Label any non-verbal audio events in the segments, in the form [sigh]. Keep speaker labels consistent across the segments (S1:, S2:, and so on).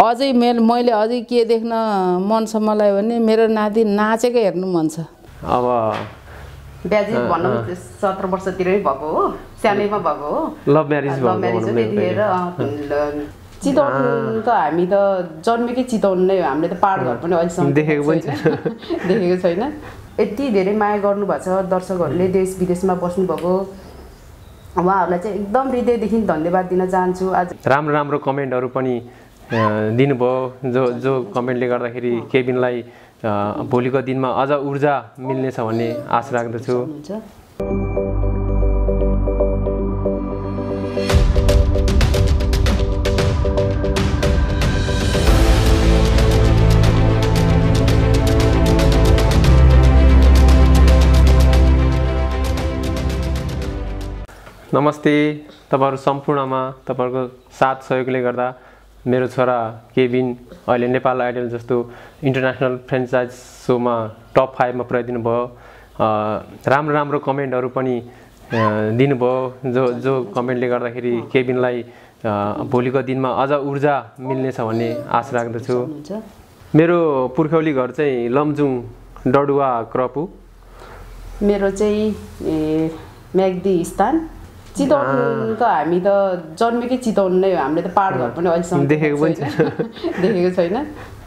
S1: अझै मेरो मैले अझै के देख्न मन छ मलाई भने मेरो नाति नाचेको हेर्नु मन छ।
S2: अब
S3: ब्याजी भनौँ सत्र वर्षतिरै भएको हो सानैमा भएको हो।
S2: लभ म्यारिज
S3: लभ म्यारिज त्यतिखेर चितवन त हामी त जन्मेकै चितवन नै हो हामीले त पाहाड घर पनि अहिलेसम्म
S2: देखेको पनि
S3: छैन। देखेको छैन। यति धेरै माया गर्नुभएको छ दर्शकहरूले देश विदेशमा बस्नुभएको। उहाँहरूलाई चाहिँ एकदम हृदयदेखि धन्यवाद दिन चाहन्छु। आज
S2: राम्रो राम्रो कमेन्टहरू पनि दिनुभयो। जो जो कमेन्टले गर्दाखेरि केबिनलाई भोलिको दिनमा अझ ऊर्जा मिल्नेछ भन्ने आशा राख्दछु। नमस्ते। तपाईँहरू सम्पूर्णमा तपाईँहरूको साथ सहयोगले गर्दा मेरो छोरा केबिन अहिले नेपाल आइडल जस्तो इन्टरनेसनल फ्रेन्चाइज सोमा टप फाइभमा पुऱ्याइदिनु भयो। राम्रो राम्रो कमेन्टहरू पनि दिनुभयो। जो जो कमेन्टले गर्दाखेरि केबिनलाई भोलिको दिनमा अझ ऊर्जा मिल्नेछ भन्ने आशा राख्दछु। मेरो पुर्ख्यौली घर चाहिँ लमजुङ डडुवा क्रपु।
S3: मेरो चाहिँ म्याग्दी स्थान। चितवन त हामी त जन्मेकै चितवन नै हो हामीले त पाहाड घर पनि अहिलेसम्म
S2: देखेको पनि
S3: छैन देखेको छैन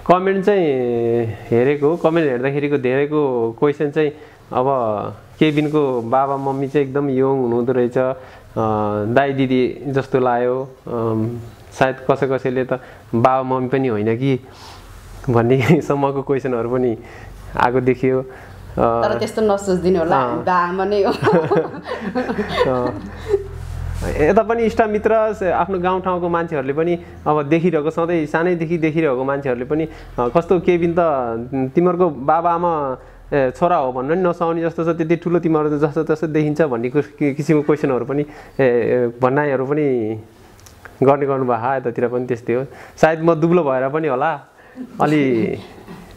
S2: कमेन्ट चाहिँ हेरेको कमेन्ट हेर्दाखेरिको धेरैको क्वेसन चाहिँ अब केबिनको बाबा मम्मी चाहिँ एकदम यङ हुनुहुँदो रहेछ दाइ दिदी जस्तो लाग्यो सायद कसै कसैले त बाबा मम्मी पनि होइन कि भन्ने सम्मको क्वेसनहरू पनि आएको देखियो
S3: तर त्यस्तो नसोचिदिनु होला नै हो
S2: यता पनि इष्टमित्र आफ्नो गाउँठाउँको मान्छेहरूले पनि अब देखिरहेको सधैँ सानैदेखि देखिरहेको मान्छेहरूले पनि कस्तो केबिन त तिमीहरूको बाबाआमा ए, छोरा हो भन्न नि नसआउने जस्तो छ त्यति ठुलो तिमीहरू जस्तो जस्तो देखिन्छ भन्ने किसिमको क्वेसनहरू पनि ए, भनाइहरू पनि गर्ने गर्नुभयो हा यतातिर पनि त्यस्तै हो। सायद म दुब्लो भएर पनि होला। अलि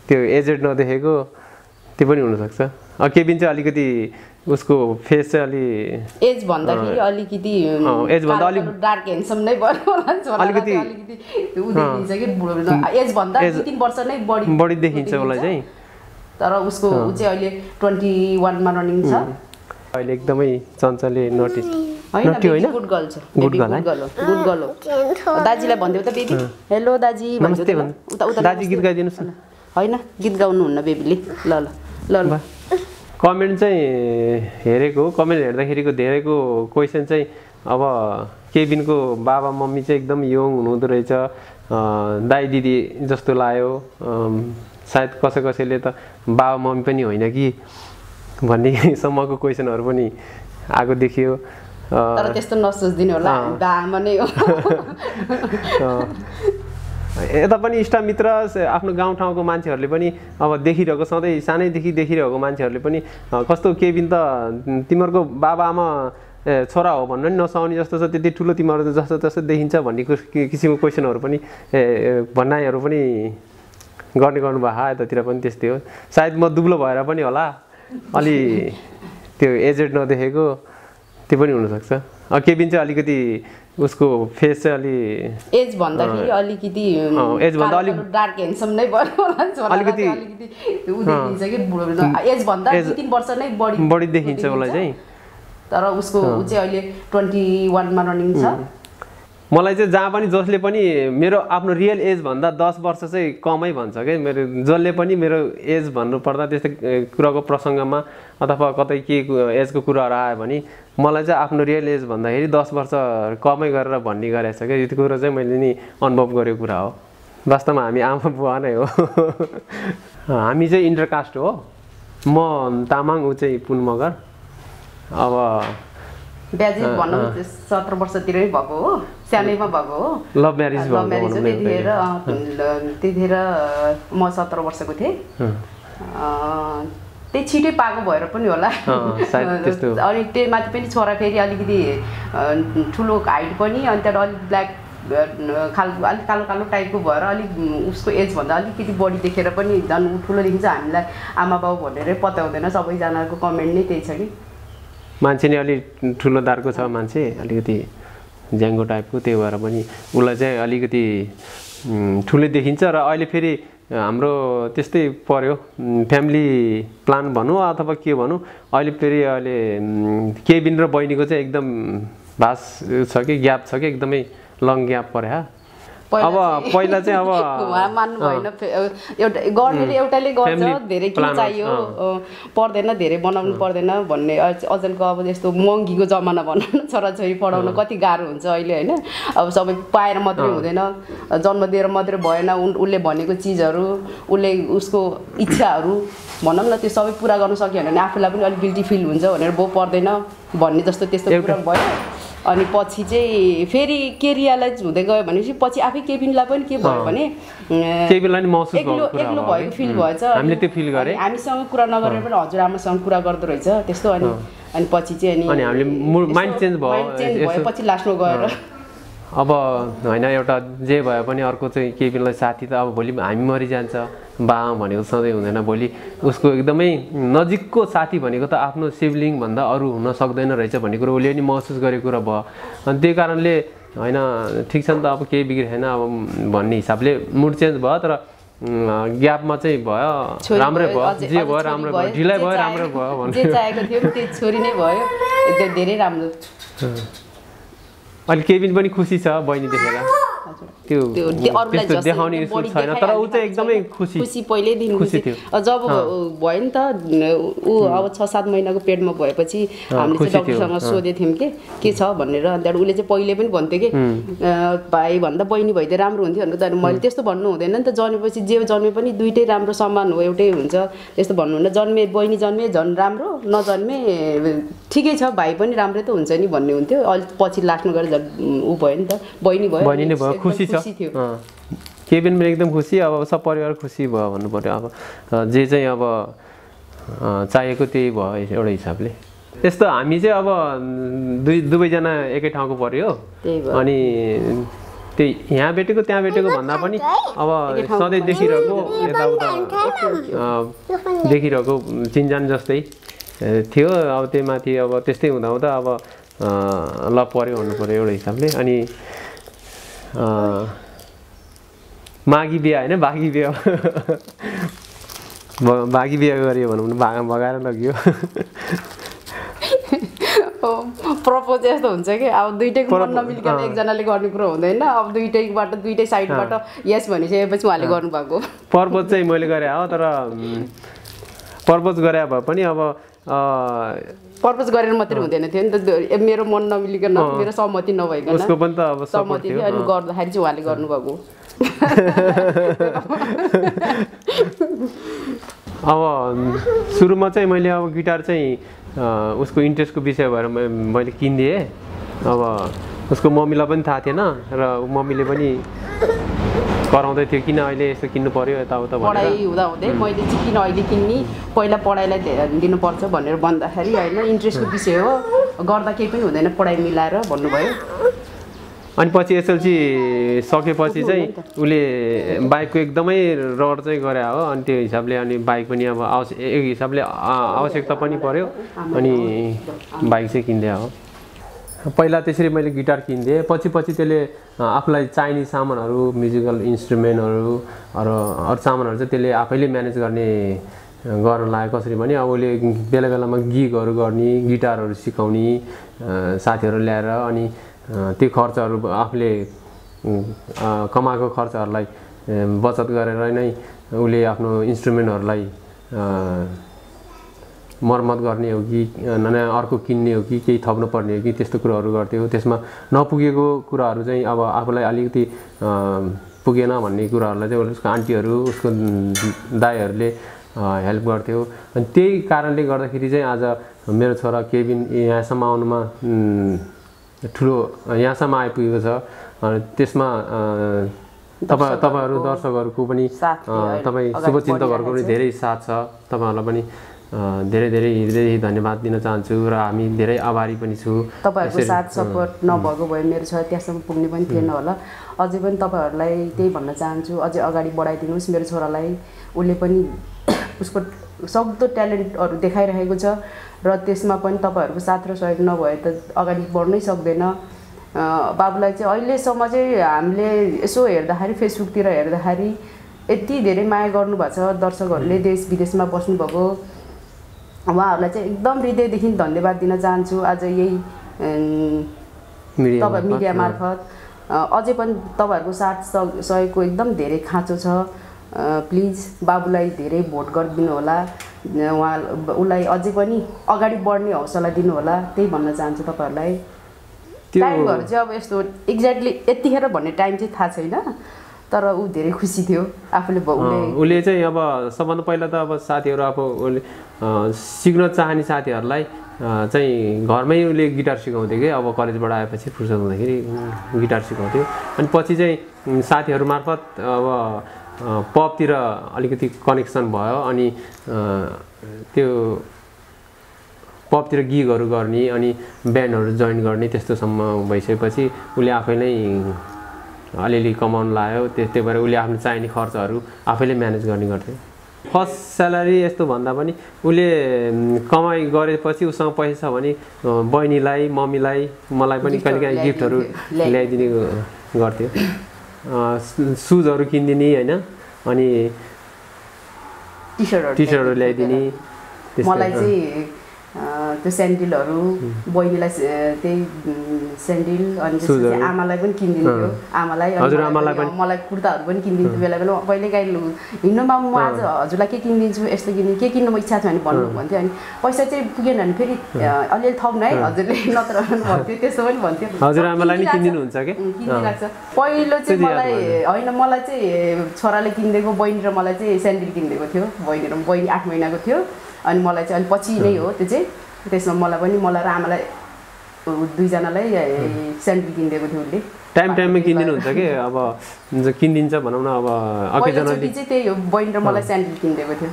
S2: त्यो एजेड नदेखेको। त्यो पनि हुनसक्छ। अ, केबिन चाहिँ अलिकति उसको फेस चाहिँ अलि
S3: एज भन्दाखेरि अलिकति
S2: एज भन्दा अलिक-
S3: डार्क ह्यान्डसम नै भयो
S2: अलिकति-
S3: एज भन्दा
S2: एज-
S3: दुई तिन वर्ष नै बढी
S2: बढी देखिन्छ उसलाई चाहिँ।
S3: तर उसको ऊ चाहिँ अहिले ट्वेन्टी वानमा रनिङ छ।
S2: अहिले एकदमै चञ्चलले नोटिस नटी होइन
S3: गुड गर्ल छ।
S2: है?
S3: girl हो गुड गर्ल हो। दाजीलाई भनिदेऊ त बेबी। हेलो दाजी
S2: नमस्ते दाजी। गीत गाइदिनुहोस् न।
S3: होइन गीत गाउनुहुन्न बेबीले। ल ल। ल ल।
S2: कमेन्ट चाहिँ हेरेको कमेन्ट हेर्दाखेरिको धेरैको क्वेसन चाहिँ अब केबिनको बाबा मम्मी चाहिँ एकदम यङ हुनुहुँदो रहेछ। दाइ दिदी जस्तो लाग्यो। सायद कसै कसैले त बाबा मम्मी पनि होइन कि भन्ने [laughs] सम्मको क्वेसनहरू पनि आएको देखियो।
S3: तर त्यस्तो नसोचिदिनु होला। नै हो। [laughs]
S2: यता पनि इष्टमित्र आफ्नो गाउँठाउँको मान्छेहरूले पनि अब देखिरहेको सधैँ सानैदेखि देखिरहेको मान्छेहरूले पनि कस्तो केबिन त तिमीहरूको बाबाआमा ए, छोरा हो भन्न नि नसआउने जस्तो छ त्यति ठुलो तिमीहरू जस्तो जस्तो देखिन्छ भन्ने किसिमको क्वेसनहरू पनि ए, भनाइहरू पनि गर्ने गर्नुभयो। हा यतातिर पनि त्यस्तै हो। सायद म दुब्लो भएर पनि होला। अलि त्यो एजेड नदेखेको त्यो पनि हुनसक्छ। केबिन चाहिँ अलिकति उसको फेस चाहिँ अलि
S3: एज भन्दाखेरि अलिकति
S2: अँ, एज भन्दा अलिक-
S3: डार्क ह्यान्डसम नै भयो
S2: अलिकति-
S3: चाहिँ अलिकति ऊ देखिन्छ कि बुढो एज भन्दा
S2: एज-
S3: दुई तिन वर्ष नै बढी
S2: बढी देखिन्छ उसलाई चाहिँ।
S3: तर उसको ऊ चाहिँ अहिले ट्वेन्टी वानमा रनिङ छ।
S2: मलाई चाहिँ जहाँ पनि जसले पनि मेरो आफ्नो रियल एज भन्दा दस वर्ष चाहिँ कमै भन्छ क्या मेरो जसले पनि मेरो एज भन्नुपर्दा त्यस्तै कुराको प्रसङ्गमा अथवा कतै कु- एजको कुराहरू आयो भने मलाई चाहिँ आफ्नो रियल एज भन्दाखेरि दस वर्ष कमै गरेर भन्ने गरेको छ क्या यो कुरो चाहिँ मैले नि अनुभव गरेको कुरा हो। वास्तवमा हामी आमा बुवा नै हो। [laughs] हामी चाहिँ इन्टरकास्ट हो। म तामाङ ऊ चाहिँ पुन मगर अब
S3: सत्र वर्षतिरै भएको हो। सानैमा भएको हो।
S2: लभ म्यारिज
S3: लभ म्यारिज त्यतिखेर त्यतिखेर म सत्र वर्षको थिएँ। त्यही छिटै पाएको भएर पनि होला। [laughs] अनि त्यही माथि पनि छोरा फेरि अलिकति ठुलो हाइट पनि अनि त्यहाँबाट अलिक ब्ल्याक खालको अलिक कालो कालो टाइपको भएर अलिक उसको एजभन्दा अलिकति बढी देखेर पनि झन् ठुलो देखिन्छ हामीलाई आमा बाउ भनेरै पत्याउँदैन सबैजनाको कमेन्ट नै त्यही छ कि
S2: मान्छे नै अलिक ठुलो दारको छ मान्छे अलिकति ज्याङ्गो टाइपको त्यही भएर पनि उसलाई चाहिँ अलिकति ठुलै देखिन्छ र अहिले फेरि हाम्रो त्यस्तै पर्यो। फ्यामिली प्लान भनौँ अथवा के भनौँ अहिले फेरि अहिले केबिन र बहिनीको चाहिँ एकदम भास छ कि ग्याप छ कि एकदमै लङ ग्याप
S3: पहिला
S2: अब पहिला चाहिँ अब [laughs]
S3: उहाँ मान्नु भएन एउटा गर्नेले एउटाले गर्छ धेरै
S2: plan
S3: चाहियो पर्दैन धेरै बनाउनु पर्दैन भन्ने अचेलको अब यस्तो महँगीको जमाना भनौँ न छोराछोरी पढाउन कति गाह्रो हुन्छ अहिले होइन? अब सबै पाएर मात्रै हुँदैन जन्म दिएर मात्रै भएन उसले भनेको चिजहरू उसले उसको इच्छाहरू भनौँ न त्यो सबै पुरा गर्न सक्यो भने आफूलाई पनि अलिक गिल्टी फिल हुन्छ भनेर बो पर्दैन भन्ने जस्तो त्यस्तो कुरा भयो। अनि पछि चाहिँ फेरि केरियालाई हुँदै गयो भनेपछि पछि आफै केबिनलाई पनि के भयो। भने एक्लो एक्लो। भएको फिल भएछ।
S2: हामीले
S3: अनि-
S2: त्यो फिल गरे।
S3: अनि हामीसँग कुरा नगरेर पनि हजुर आमासँग कुरा गर्दो रहेछ त्यस्तो अनि अनि पछि चाहिँ
S2: अनि हामीले मु-
S3: यसो
S2: mind change भयो,
S3: पछि लास्टमा गएर।
S2: अब होइन एउटा जे भए पनि अर्को चाहिँ केबिनलाई साथी त अब भोलि हामी मरिजान्छ। बामा भनेको सधैँ हुँदैन भोलि उसको एकदमै नजिकको साथी भनेको त आफ्नो सिब्लिङभन्दा अरू हुन सक्दैन रहेछ भन्ने कुरो उसले पनि महसुस गरेको कुरा भयो। अनि त्यही कारणले होइन ठिक छ नि त अब केही बिग्रेन अब भन्ने हिसाबले मुड चेन्ज भयो तर ग्यापमा चाहिँ भयो राम्रै भयो जे भयो राम्रै भयो। ढिलाइ भयो राम्रै भयो भन्ने।
S3: चाहेको थियो नि त्यो छोरी नै भयो। त्यो धेरै राम्रो।
S2: अहिले केबिन पनि खुसी छ बहिनी देखेर? त्यो
S3: त्यो
S2: देखाउने छैन तर ऊ चाहिँ एकदमै। खुसी
S3: खुसी पहिल्यैदेखि
S2: थियो।
S3: जब भयो नि त ऊ अब छ सात महिनाको पेटमा भएपछि हामीले चाहिँ। डक्टरसँग सोधेको थियौँ कि के छ भनेर। अनि त्यहाँबाट उसले चाहिँ पहिले पनि भन्थ्यो कि भाइ भन्दा बहिनी भइदिए राम्रो हुन्थ्यो भनेको तर मैले त्यस्तो भन्नु हुँदैन नि त। जन्मेपछि जे जन्मे पनि दुइटै राम्रो समान हो एउटै हुन्छ। त्यस्तो भन्नु हुँदैन जन्मे बहिनी जन्मे झन् राम्रो नजन्मे ठिकै छ भाइ पनि राम्रै त हुन्छ नि भन्ने हुन्थ्यो। अलिक पछि लास्टमा गएर झन् ऊ भयो नि त। बहिनी भयो
S2: खुसी छ। केबिन पनि एकदम खुसी अब सब परिवार खुसी भयो भन्नु पऱ्यो अब जे चाहिँ अब चाहिएको त्यही भयो एउटा हिसाबले। यस्तो हामी चाहिँ अब दुई दुवैजना एकै ठाउँको पऱ्यो
S3: त्यही भयो।
S2: अनि त्यही यहाँ भेटेको त्यहाँ भेटेको भन्दा पनि अब सधैँ देखिरहेको यताउता देखिरहेको चिन्जान जस्तै थियो। अब त्यही माथि अब त्यस्तै हुँदा हुँदा अब ल पऱ्यो भन्नु पऱ्यो एउटा हिसाबले। अनि माघी बिहा होइन बाघी बिहा बाघी बिहा गरियो भनौँ न भा भगाएर लगियो
S3: प्रपोज यस्तो हुन्छ कि अब दुइटैको मन नमिलिकन। एकजनाले गर्ने कुरो हुँदैन अब दुइटैबाट दुइटै साइडबाट यस भनिसकेपछि उहाँले गर्नुभएको
S2: पर्पज चाहिँ मैले गरेँ हो तर पर्पज गरे भए पनि अब
S3: पर्पोज गरेर मात्रै हुँदैन थियो नि त मेरो मन नमिलिकन। मेरो सहमति नभइकन
S2: उसको पनि त अब सपोर्ट
S3: सहमति
S2: थियो
S3: अनि। गर्दाखेरि चाहिँ उहाँले गर्नुभएको [laughs]
S2: अब सुरुमा चाहिँ मैले अब गिटार चाहिँ उसको इन्ट्रेस्टको विषय भएर मैले किनिदिएँ अब उसको मम्मीलाई पनि थाहा थिएन र मम्मीले पनि कराउँदै थियो किन अहिले यस्तो किन्नु पर्यो यताउता
S3: पढाइ हुँदा हुँदै मैले चाहिँ किन अहिले किन्ने पहिला पढाइलाई ध्यान दिनुपर्छ भनेर भन्दाखेरि होइन इन्ट्रेस्टको विषय हो। गर्दा केही पनि हुँदैन पढाइ मिलाएर भन्नुभयो।
S2: अनि पछि एसएलसी सकेपछि चाहिँ उसले बाइकको एकदमै रड चाहिँ गरे हो अनि त्यो हिसाबले अनि बाइक पनि अब आवश्यक एक हिसाबले आवश्यकता पनि पर्यो। अनि बाइक चाहिँ किनिदिए हो। पहिला त्यसरी मैले गिटार किनिदिएँ। पछि पछि त्यसले आफूलाई चाहिने सामानहरू म्युजिकल इन्स्ट्रुमेन्टहरू अरू अरू सामानहरू चाहिँ त्यसले आफैले म्यानेज गर्ने गर्न लाग्यो। कसरी भने अब उसले बेला बेलामा गिगहरू गर्ने गिटारहरू सिकाउने साथीहरू ल्याएर अनि त्यो खर्चहरू आफूले कमाएको खर्चहरूलाई बचत गरेर नै उसले आफ्नो इन्स्ट्रुमेन्टहरूलाई मर्मत गर्ने हो कि नयाँ अर्को किन्ने हो कि केही थप्नु पर्ने हो कि त्यस्तो कुरोहरू गर्थ्यो। त्यसमा नपुगेको कुराहरू चाहिँ अब आफूलाई अलिकति पुगेन भन्ने कुराहरूलाई चाहिँ उसको आन्टीहरू उसको दाईहरूले हेल्प गर्थ्यो। अनि त्यही कारणले गर्दाखेरि चाहिँ आज मेरो छोरा केबिन यहाँसम्म आउनुमा ठुलो यहाँसम्म आइपुगेको छ। अनि त्यसमा तपाईँ तपाईँहरू दर्शकहरूको पनि तपाईँ शुभचिन्तकहरूको पनि। धेरै साथ छ। तपाईँहरूलाई पनि धेरै धेरै हृदयदेखि धन्यवाद दिन चाहन्छु र हामी धेरै आभारी पनि छु।
S3: तपाईँहरूको साथ सपोर्ट नभएको भए मेरो छोरा त्यहाँसम्म पुग्ने पनि थिएन होला। अझै पनि तपाईँहरूलाई त्यही भन्न चाहन्छु अझै अगाडि बढाइदिनुहोस्। मेरो छोरालाई उसले पनि [coughs] उसको सक्दो ट्यालेन्टहरू देखाइरहेको छ र त्यसमा पनि तपाईँहरूको साथ र सहयोग नभए त अगाडि बढ्नै सक्दैन। बाबुलाई चाहिँ अहिलेसम्म चाहिँ हामीले यसो हेर्दाखेरि फेसबुकतिर हेर्दाखेरि यति धेरै माया गर्नुभएको छ। दर्शकहरूले देश विदेशमा बस्नुभएको उहाँहरूलाई चाहिँ एकदम हृदयदेखि धन्यवाद दिन चाहन्छु। आज यही तपाईँ मिडिया मार्फत। अझै पनि तपाईँहरूको साथ सह- सहयोगको एकदम धेरै खाँचो छ। प्लिज बाबुलाई धेरै भोट गरिदिनु होला उहाँ उसलाई अझै पनि अगाडि बढ्ने हौसला दिनु होला त्यही भन्न चाहन्छु तपाईँहरूलाई। टाइमहरू चाहिँ अब यस्तो एक्ज्याक्टली यतिखेर भन्ने टाइम चाहिँ थाहा छैन। तर ऊ धेरै खुसी थियो आफूले उसले
S2: चाहिँ अब सबभन्दा पहिला त अब साथीहरू अब उसले सिक्न चाहने साथीहरूलाई चाहिँ घरमै उसले गिटार सिकाउँथ्यो कि अब कलेजबाट आएपछि फुर्सद हुँदाखेरि गिटार सिकाउँथ्यो। अनि पछि चाहिँ साथीहरू मार्फत अब पपतिर अलिकति कनेक्सन भयो अनि त्यो पपतिर गिगहरू गर्ने अनि ब्यान्डहरू जोइन गर्ने त्यस्तोसम्म भइसकेपछि उसले आफै नै अलिअलि कमाउनु लायो त्यो त्यही भएर उसले आफ्नो चाहिने खर्चहरू आफैले म्यानेज गर्ने गर्थ्यो। फर्स्ट स्यालेरी यस्तो भन्दा पनि उसले कमाइ गरेपछि उसँग पैसा छ भने बहिनीलाई मम्मीलाई मलाई पनि कहिले काहीँ
S3: गिफ्टहरू
S2: ल्याइदिने गर्थ्यो। सुजहरू किनिदिने होइन? अनि
S3: टी सर्टहरू
S2: टी सर्टहरू ल्याइदिने त्यस्तै,
S3: मलाई। चाहिँ त्यो सेन्डिलहरू बहिनीलाई त्यही सेन्डिल अनि त्यसपछि। आमालाई पनि किनिदिन्थ्यो। आमालाई अनि मलाई कुर्ताहरू पनि किनिदिन्थ्यो बेला बेला। कहिले काहीँ हिँड्नुमा म आज हजुरलाई के किनिदिन्छु यस्तो किन्नु के किन्नु इच्छा छ भने भन्नु भन्थ्यो। अनि पैसा चाहिँ पुगेन भने फेरि अलिअलि थप्नु है हजुरले नत्र भन्थ्यो त्यस्तो पनि भन्थ्यो।
S2: हजुरआमालाई नि
S3: किनिदिइरहेको छ।
S2: किनिदिनुहुन्छ के?
S3: उम्, किनिदिइरहेको छ। पहिलो चाहिँ मलाई होइन मलाई चाहिँ छोराले किनिदिएको बहिनी र मलाई चाहिँ सेन्डिल किनिदिएको थियो। बहिनी र बहिनी आठ महिनाको थियो। अनि मलाई चाहिँ अलिक पछि नै हो त्यो चाहिँ। त्यसमा मलाई पनि मलाई र आमालाई दुईजनालाई सेन्डिल किनिदिएको थियो उसले।
S2: टाइम टाइममा किनिदिनुहुन्छ कि? अब किनिदिन्छ भनौँ न अब अकेजनली
S3: चाहिँ त्यही हो बहिनी र मलाई सेन्डिल किनिदिएको थियो।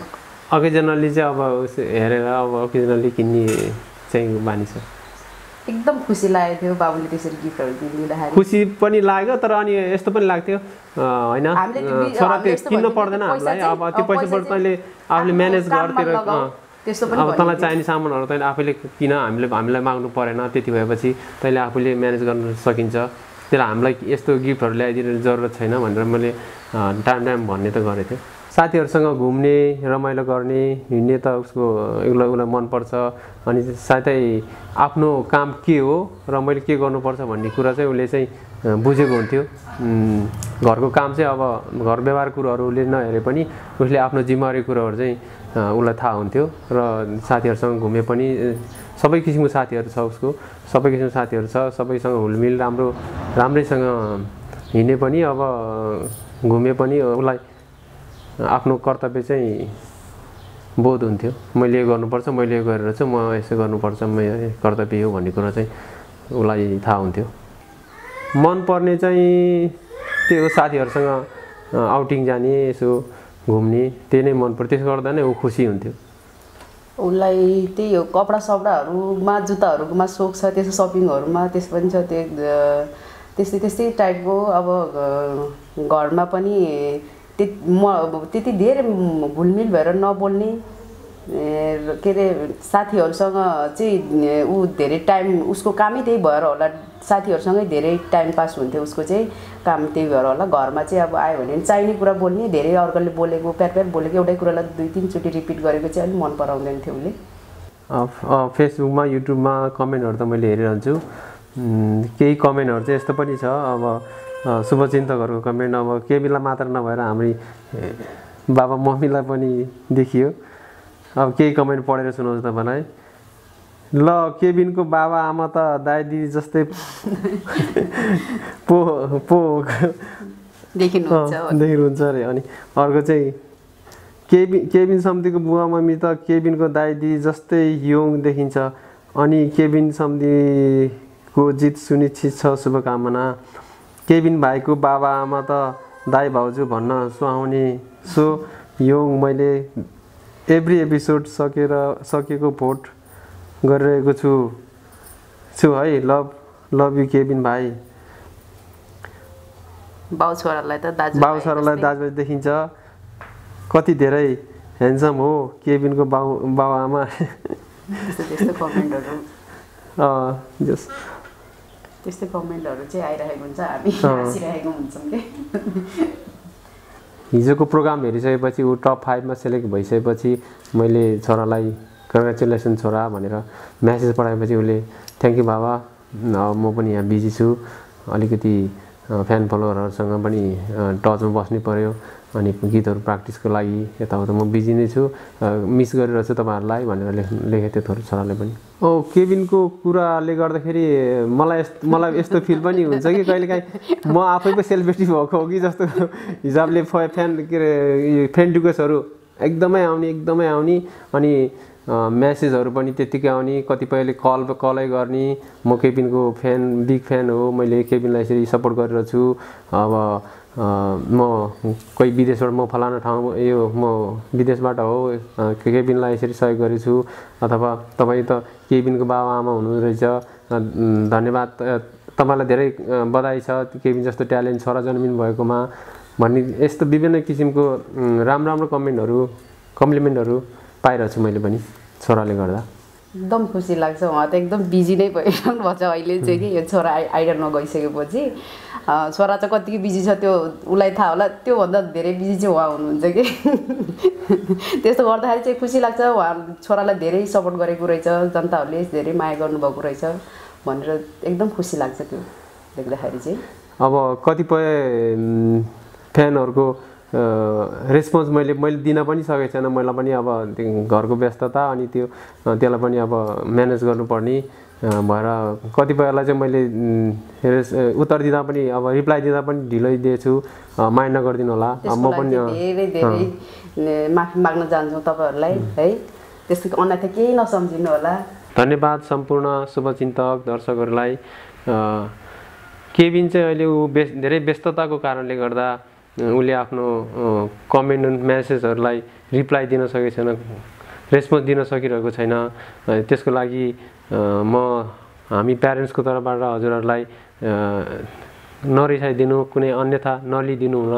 S2: अकेजनली चाहिँ अब हेरेर अब अकेजनली किन्ने चाहिँ बानी छ।
S3: एकदम खुसी लागेको थियो बाबुले त्यसरी गिफ्टहरू किनिदिँदाखेरि
S2: खुसी पनि लाग्यो तर अनि यस्तो पनि लाग्थ्यो। होइन? छोरा त्यो किन्नु पर्दैन हामीलाई। अब त्यो
S3: अँ,
S2: पैसा
S3: पैसा
S2: बरु तैँले आफूले म्यानेज अँ,
S3: त्यस्तो पनि
S2: अब तँलाई। चाहिने सामानहरू तैँले आफैले किन हामीले हामीलाई माग्नु परेन त्यति भएपछि तैँले आफूले म्यानेज गर्न सकिन्छ त्यसलाई हामीलाई यस्तो गिफ्टहरू ल्याइदिने जरुरत छैन भनेर मैले टाइम टाइम भन्ने त गरेको थिएँ साथीहरूसँग घुम्ने रमाइलो गर्ने हिँड्ने त उसको उसलाई उसलाई मनपर्छ। अनि साथै आफ्नो काम के हो र मैले के गर्नुपर्छ भन्ने कुरा चाहिँ उसले चाहिँ बुझेको हुन्थ्यो। घरको काम चाहिँ अब घर व्यवहार कुरोहरू उसले नहेरे पनि उसले आफ्नो जिम्मेवारी कुरोहरू चाहिँ उसलाई थाहा हुन्थ्यो। र साथीहरूसँग घुमे पनि सबै किसिमको साथीहरू छ उसको। सबै किसिमको साथीहरू छ सबैसँग हुलमिल राम्रो राम्रैसँग हिँडे पनि अब घुमे पनि उसलाई आफ्नो कर्तव्य चाहिँ बोध हुन्थ्यो। मैले यो गर्नुपर्छ मैले यो गरेर चाहिँ म यसो गर्नुपर्छ म कर्तव्य हो भन्ने कुरा चाहिँ उसलाई थाहा हुन्थ्यो। मनपर्ने चाहिँ त्यही हो साथीहरूसँग आउटिङ जाने यसो घुम्ने त्यही नै मनपर्छ त्यसो गर्दा नै ऊ खुसी हुन्थ्यो।
S3: उसलाई त्यही हो कपडा सपडाहरूमा जुत्ताहरूमा सोख छ त्यसो सपिङहरूमा त्यस पनि छ त्यो त्यस्तै त्यस्तै टाइपको अब घरमा पनि म त्यति धेरै घुलमिल भएर नबोल्ने के अरे साथीहरूसँग चाहिँ ऊ धेरै टाइम उसको कामै त्यही भएर होला। साथीहरूसँगै धेरै टाइम पास हुन्थ्यो उसको चाहिँ काम त्यही भएर होला। घरमा चाहिँ अब आयो भने चाहिने कुरा बोल्ने धेरै अर्कोले बोलेको प्यार प्यार बोलेको एउटै कुरालाई दुई तिनचोटि रिपिट गरेको चाहिँ अलिक मन पराउँदैन थियो उसले।
S2: फेसबुकमा युट्युबमा कमेन्टहरू त मैले हेरिरहन्छु। केही कमेन्टहरू चाहिँ यस्तो पनि छ। अब शुभचिन्तकहरूको कमेन्ट अब केबीलाई मात्र नभएर हाम्री ए, बाबा मम्मीलाई पनि देखियो। अब केही कमेन्ट पढेर सुनाउँछु तपाईँलाई। ल केबिनको बाबा आमा त दाइ दिदी जस्तै पो पो
S3: देखिनुहुन्छ
S2: अरे। अनि अर्को चाहिँ केबिन केबिन सम्धिको बुवा मम्मी त केबिनको दाइ दिदी जस्तै यङ देखिन्छ। अनि केबिन सम्धिको जित सुनिश्चित छ शुभकामना। केबिन भाइको बाबा आमा त दाई भाउजू भन्न सुहाउने सो यङ मैले एभ्री एपिसोड सकेर सकेको भोट गरिरहेको छु। छु है लभ लभ यु केबिन भाइ।
S3: बाउ छोरालाई त दाजु
S2: बाउ छोरालाई दाजुभाइ देखिन्छ। कति धेरै ह्यान्डसम हो केबिनको बाउ बाउ आमा
S3: त्यस्तो कमेन्टहरू चाहिँ आइरहेको हुन्छ हामी हाँसिरहेको हुन्छौँ कि?
S2: हिजोको प्रोग्राम हेरिसकेपछि ऊ टप फाइभमा सेलेक्ट भइसकेपछि मैले छोरालाई कङ्ग्रेचुलेसन छोरा भनेर म्यासेज पठाएपछि उसले थ्याङ्क यू बाबा। म पनि यहाँ बिजी छु। अलिकति फ्यान फलोवरहरूसँग पनि टचमा बस्नै पऱ्यो अनि गीतहरू प्र्याक्टिसको लागि यताउता म बिजी नै छु। मिस गरिरहेको छु तपाईँहरूलाई भनेर लेख थियो थोरै छोराले पनि। ओ केबिनको कुराले गर्दाखेरि मलाई यस्तो मलाई यस्तो फिल पनि हुन्छ कि कहिलेकाहीँ म आफै पो सेलिब्रेटी भएको हो कि जस्तो हिसाबले फ्यान के अरे फ्रेन्ड रिक्वेस्टहरू एकदमै आउने एकदमै आउने अनि म्यासेजहरू पनि त्यत्तिकै आउने कतिपयले कल कलै गर्ने। म केबिनको फ्यान बिग फ्यान हो मैले केबिनलाई यसरी सपोर्ट गरेर छु। अब म कोही विदेशबाट म फलाना ठाउँ यो म विदेशबाट हो केबिनलाई यसरी सहयोग गरेछु। अथवा तपाईँ त केबिनको बाबा आमा हुनुहुँदो रहेछ धन्यवाद। तपाईँलाई धेरै बधाई छ केबिन जस्तो ट्यालेन्ट छोरा जन्मिनु भएकोमा। भन्ने यस्तो विभिन्न किसिमको राम्रो राम्रो कमेन्टहरू कम्प्लिमेन्टहरू। पाइरहेको छु मैले पनि छोराले गर्दा।
S3: एकदम खुसी लाग्छ उहाँ त एकदम बिजी नै भइरहनु भएको छ अहिले चाहिँ कि यो छोरा आइ आइडलमा गइसकेपछि छोरा चाहिँ कतिको बिजी छ त्यो उसलाई थाहा होला त्योभन्दा धेरै बिजी चाहिँ उहाँ हुनुहुन्छ कि। त्यस्तो गर्दाखेरि चाहिँ खुसी लाग्छ उहाँ छोरालाई धेरै सपोर्ट गरेको रहेछ जनताहरूले धेरै माया गर्नुभएको रहेछ भनेर एकदम खुसी लाग्छ त्यो देख्दाखेरि चाहिँ।
S2: अब कतिपय फ्यानहरूको रेस्पोन्स मैले मैले दिन पनि सकेको छैन। मलाई पनि अब घरको व्यस्तता अनि त्यो त्यसलाई पनि अब म्यानेज गर्नुपर्ने भएर कतिपयलाई चाहिँ मैले रेस उत्तर दिँदा पनि अब रिप्लाई दिँदा पनि ढिलै दिएछु। माइन्ड नगरिदिनु होला। म पनि
S3: धेरै धेरै माफी माग्न चाहन्छौँ तपाईँहरूलाई है। त्यस्तो अन्यथा केही नसम्झिनु होला।
S2: धन्यवाद सम्पूर्ण शुभचिन्तक दर्शकहरूलाई। केबिन चाहिँ अहिले ऊ व्यस धेरै व्यस्तताको कारणले गर्दा उसले आफ्नो कमेन्ट म्यासेजहरूलाई रिप्लाई दिन सकेको छैन रेस्पोन्स दिन सकिरहेको छैन। त्यसको लागि म हामी प्यारेन्ट्सको तर्फबाट हजुरहरूलाई नरिसाइदिनु कुनै अन्यथा नलिदिनु हुन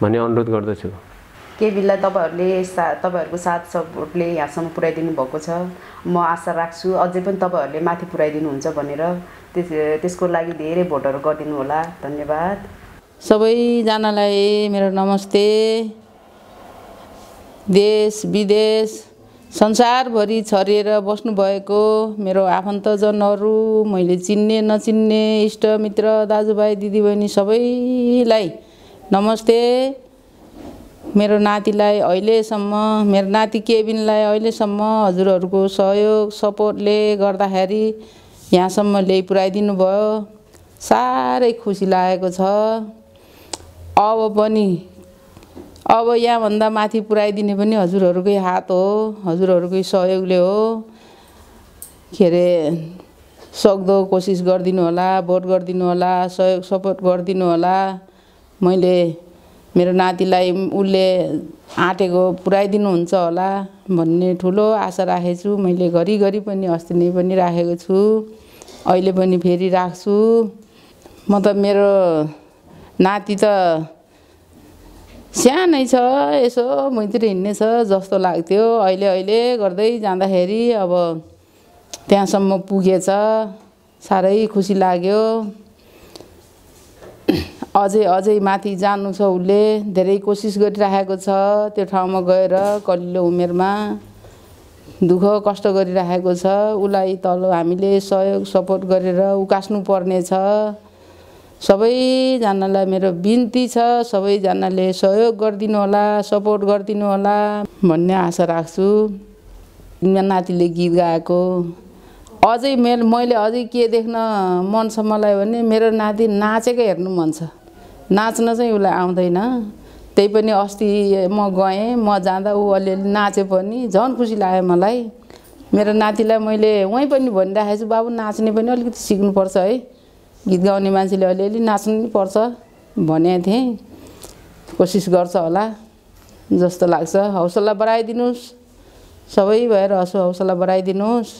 S2: भन्ने अनुरोध गर्दछु।
S3: केबीलाई तपाईँहरूले सा तपाईँहरूको साथ सपोर्टले यहाँसम्म पुर्याइदिनु भएको छ? म आशा राख्छु अझै पनि तपाईँहरूले माथि पुर्याइदिनुहुन्छ भनेर। त्यस त्यसको लागि धेरै भोटहरू गरिदिनु होला। धन्यवाद।
S1: सबैजनालाई मेरो नमस्ते। देश विदेश संसारभरि छरिएर बस्नुभएको मेरो आफन्तजनहरू मैले चिन्ने नचिन्ने इष्टमित्र दाजुभाइ दिदीबहिनी सबैलाई नमस्ते। मेरो नातिलाई अहिलेसम्म मेरो नाति केबिनलाई अहिलेसम्म हजुरहरूको सहयोग सपोर्टले गर्दाखेरि यहाँसम्म ल्याइ पुऱ्याइदिनु भयो साह्रै खुसी लागेको छ। अब पनि अब यहाँभन्दा माथि पुऱ्याइदिने पनि हजुरहरूकै हात हो हजुरहरूकै सहयोगले हो। के अरे सक्दो कोसिस गरिदिनु होला भोट गरिदिनु होला सहयोग सपोर्ट गरिदिनु होला। मैले मेरो नातिलाई उसले आँटेको पुऱ्याइदिनुहुन्छ होला भन्ने ठुलो आशा राखेको छु। मैले घरिघरि पनि अस्ति नै पनि राखेको छु। अहिले पनि फेरि राख्छु। म त मेरो नाति त सानै छ यसो भुइँतिर हिँड्ने छ जस्तो लाग्थ्यो। अहिले अहिले गर्दै जाँदाखेरि अब त्यहाँसम्म पुगेछ साह्रै खुसी लाग्यो। अझै अझै माथि जानु छ उसले धेरै कोसिस गरिराखेको छ त्यो ठाउँमा गएर कलिलो उमेरमा दुःख कष्ट गरिराखेको छ। उसलाई तल हामीले सहयोग सपोर्ट गरेर उकास्नु पर्ने छ। सबैजनालाई मेरो बिन्ती छ सबैजनाले सहयोग गरिदिनु होला सपोर्ट गरिदिनु होला भन्ने आशा राख्छु। मेरो नातिले गीत गाएको। अझै मेरो मैले अझै के देख्न मन छ मलाई भने मेरो नाति नाचेको हेर्नु मन छ। नाच्न चाहिँ उसलाई आउँदैन। त्यही पनि अस्ति म गएँ म जाँदा ऊ अलिअलि नाचे पनि झन् खुसी लाग्यो मलाई। मेरो नातिलाई मैले उहीँ पनि भनिराखेको छु बाबु नाच्ने पनि अलिकति सिक्नुपर्छ है। गीत गाउने मान्छेले अलिअलि नाच्नु पनि पर्छ भनेको थिएँ। कोसिस गर्छ होला जस्तो लाग्छ। हौसला बढाइदिनुहोस्। सबै भएर हौसला बढाइदिनुहोस्।